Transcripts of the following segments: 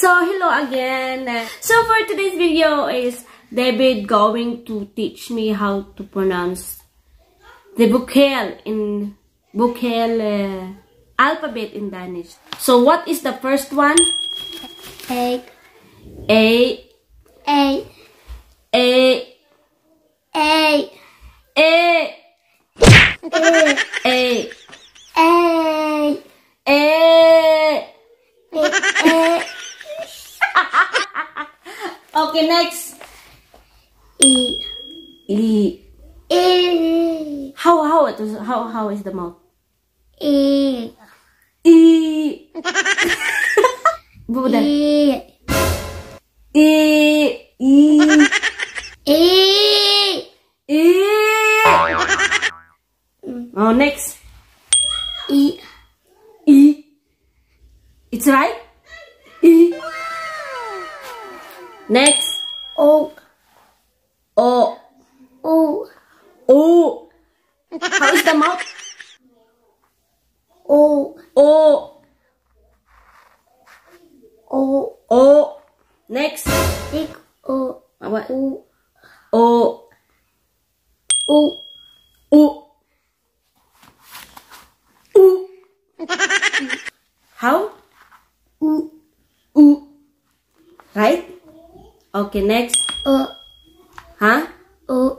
So, hello again. So, for today's video is David going to teach me how to pronounce the vocal in vocal uh, alphabet in Danish. So, what is the first one? A A, A Okay, next. E E. E How how it is how how is the mouth? E E. Buda. E E. E. E E. Oh, next. E E. It's right. Next. O O. O O. How is the mouth? O O. O O. Next. Big O ah, What? O O. O O. O. How? U U. Right? Okay, next. O Huh? O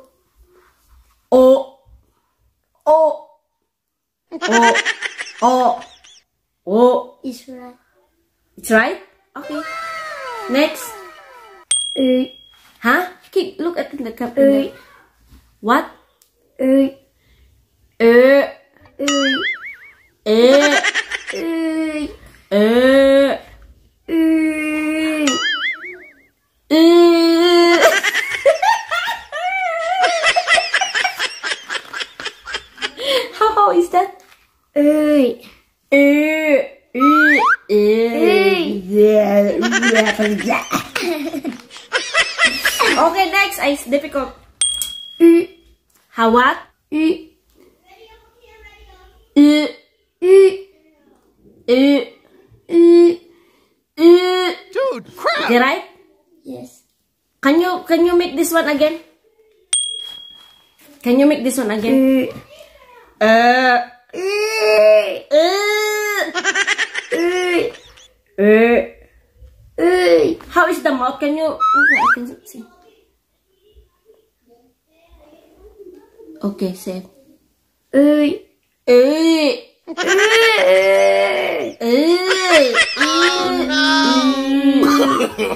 O. O. O. O. O. is right It's right? Okay. Next. E Huh? Keep, look at the cup. E What? E E. E E. E E. E E. how, how is that? E E. E. E. Yeah. Yeah. okay, next is difficult. How what? E E. E E. E E. Dude, crap! Okay, right? Yes Can you can you make this one again? Can you make this one again? Uh. E Uh. E Uh. E How is the mouth? Can you? I can see. Okay, say. E Uh. E Uh.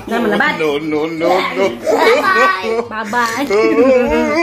Naman na ba? No, no, no, no. Bye bye Bye bye.